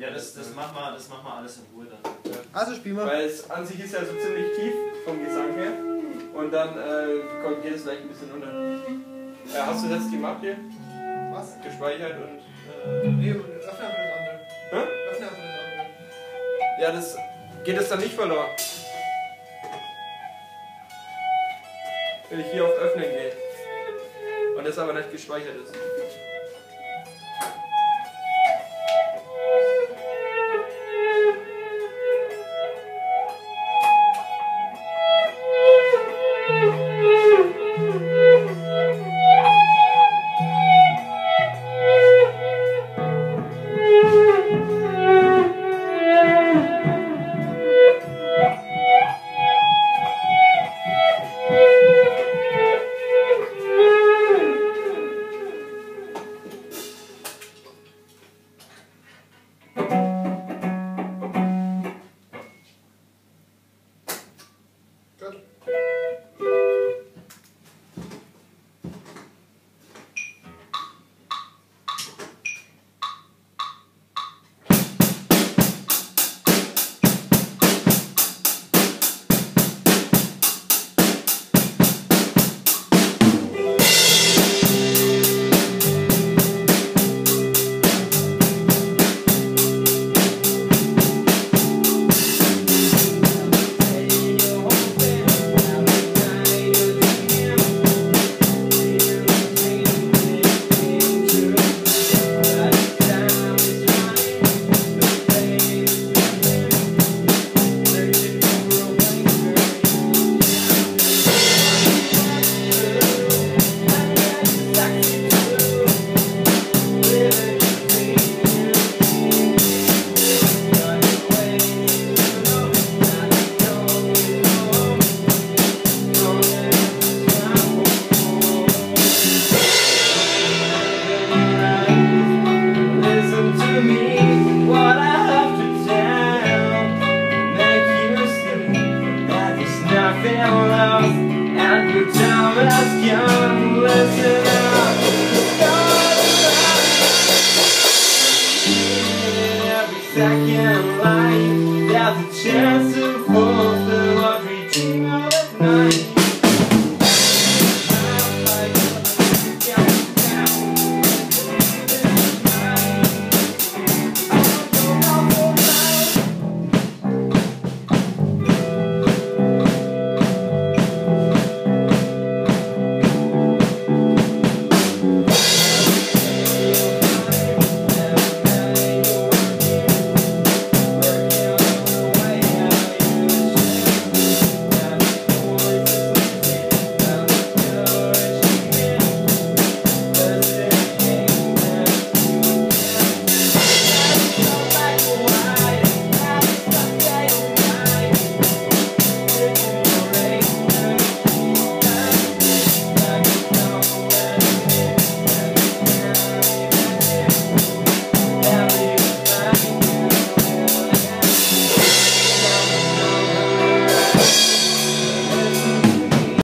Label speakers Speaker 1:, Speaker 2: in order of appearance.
Speaker 1: Ja, das, das, machen wir, das machen wir alles in Ruhe dann.
Speaker 2: Also spielen wir.
Speaker 3: Weil es an sich ist ja so ziemlich tief vom Gesang her. Und dann äh, kommt jedes leicht ein bisschen unter. Äh, hast du die Map hier
Speaker 2: Was?
Speaker 3: gespeichert und. Äh,
Speaker 2: Nee, öffne einfach das andere.
Speaker 3: hä?
Speaker 2: Öffne einfach das andere.
Speaker 3: Ja, das geht es dann nicht verloren. Wenn ich hier auf Öffnen gehe. Und das aber nicht gespeichert ist. time as young, listen up. In every second life, there's a chance to fulfill every dream of night.